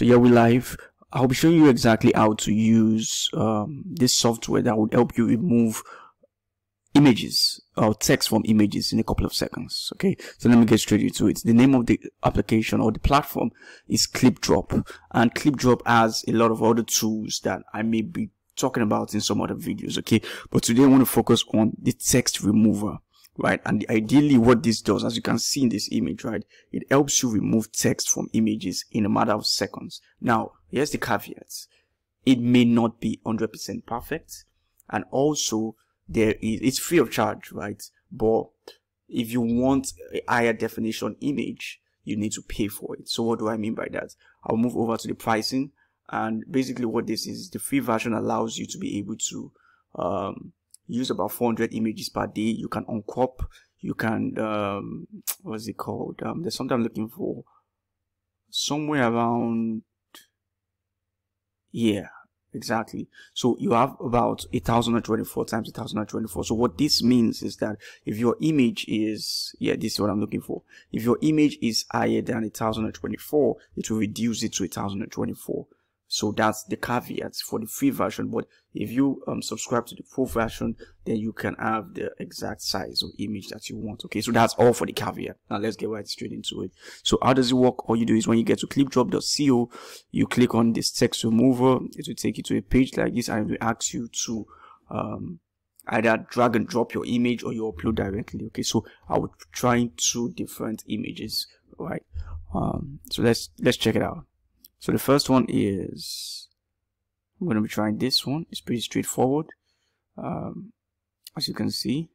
So here we live. I'll be showing you exactly how to use um, this software that would help you remove images or text from images in a couple of seconds. Okay, so let me get straight into it. The name of the application or the platform is ClipDrop, and ClipDrop has a lot of other tools that I may be talking about in some other videos. Okay, but today I want to focus on the text remover right? And ideally what this does as you can see in this image right it helps you remove text from images in a matter of seconds. Now here's the caveats it may not be 100% perfect and also there is it's free of charge right? But if you want a higher definition image you need to pay for it. So what do i mean by that? I'll move over to the pricing and basically what this is the free version allows you to be able to um, use about 400 images per day. You can uncrop you can um what's it called? Um there's something i'm looking for. Somewhere around yeah exactly. So you have about 1024 times 1024 so what this means is that if your image is yeah this is what i'm looking for. If your image is higher than 1024 it will reduce it to 1024 so that's the caveat for the free version. But if you um, subscribe to the full version then you can have the exact size of image that you want okay? So that's all for the caveat. Now let's get right straight into it. So how does it work? All you do is when you get to clipdrop.co you click on this text remover. It will take you to a page like this and it will ask you to um, either drag and drop your image or you upload directly okay? So i would try two different images right? Um, so let's let's check it out so the first one is, I'm going to be trying this one. It's pretty straightforward. Um, as you can see.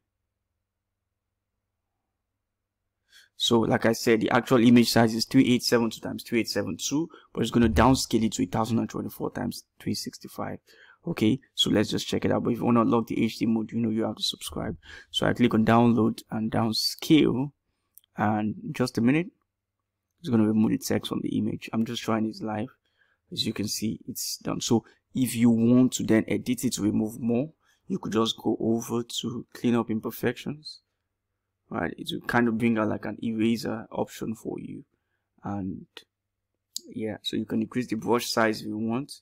So like I said, the actual image size is 3872 times 2872, but it's going to downscale it to 1024 times 365. Okay, so let's just check it out. But if you want to unlock the HD mode, you know you have to subscribe. So I click on download and downscale and just a minute it's going to remove the text from the image. I'm just trying this live. As you can see it's done. So if you want to then edit it to remove more you could just go over to clean up imperfections. Right? It will kind of bring out like an eraser option for you. And yeah so you can increase the brush size if you want.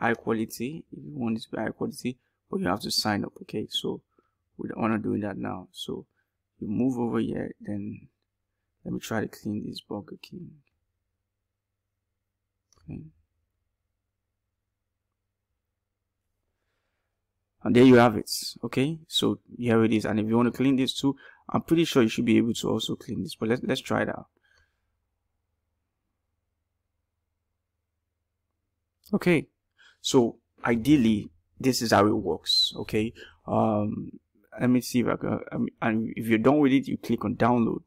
High quality if you want it to be high quality but you have to sign up okay? So we don't want to do that now. So you move over here then let me try to clean this Burger King. Clean. And there you have it. Okay, so here it is. And if you want to clean this too, I'm pretty sure you should be able to also clean this. But let's let's try it out. Okay, so ideally this is how it works. Okay, um, let me see if I can. Um, and if you're done with it, you click on download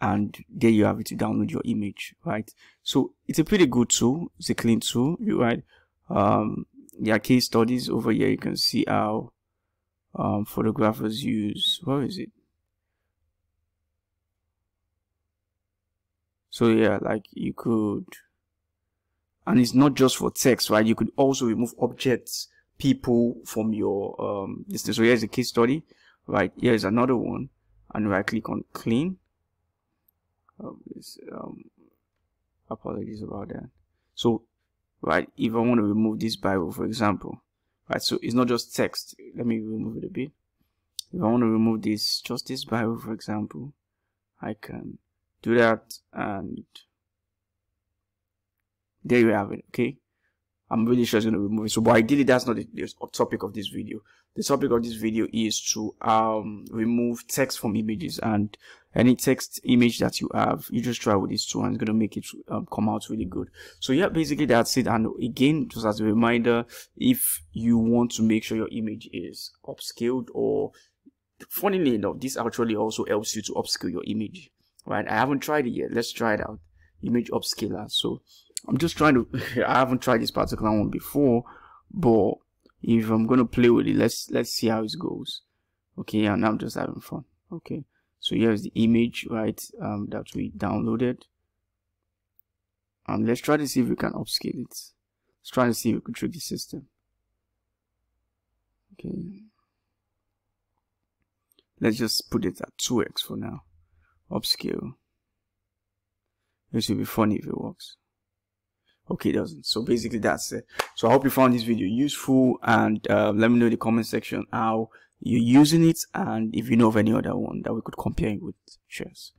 and there you have it to download your image right? So it's a pretty good tool. It's a clean tool right? Um there are case studies over here. You can see how um, photographers use where is it? So yeah like you could and it's not just for text right? You could also remove objects people from your um this so here's a case study right? Here's another one and right click on clean um, um, apologies about that. So right if i want to remove this bible for example right so it's not just text. Let me remove it a bit. If i want to remove this just this bible for example i can do that and there you have it okay? I'm really sure it's going to remove it. So, but ideally, that's not the, the, topic of this video. The topic of this video is to um remove text from images and any text image that you have you just try with these two and it's going to make it um, come out really good. So yeah basically that's it. And again just as a reminder if you want to make sure your image is upscaled or funnily enough this actually also helps you to upscale your image right? I haven't tried it yet. Let's try it out. Image upscaler. So i'm just trying to i haven't tried this particular one before but if i'm going to play with it let's let's see how it goes. Okay and i'm just having fun. Okay so here's the image right um, that we downloaded. Um, let's try to see if we can upscale it. Let's try to see if we can trick the system. Okay. Let's just put it at 2x for now. Upscale. This will be funny if it works. Okay it doesn't. So basically that's it. So i hope you found this video useful and uh, let me know in the comment section how you're using it and if you know of any other one that we could compare it with cheers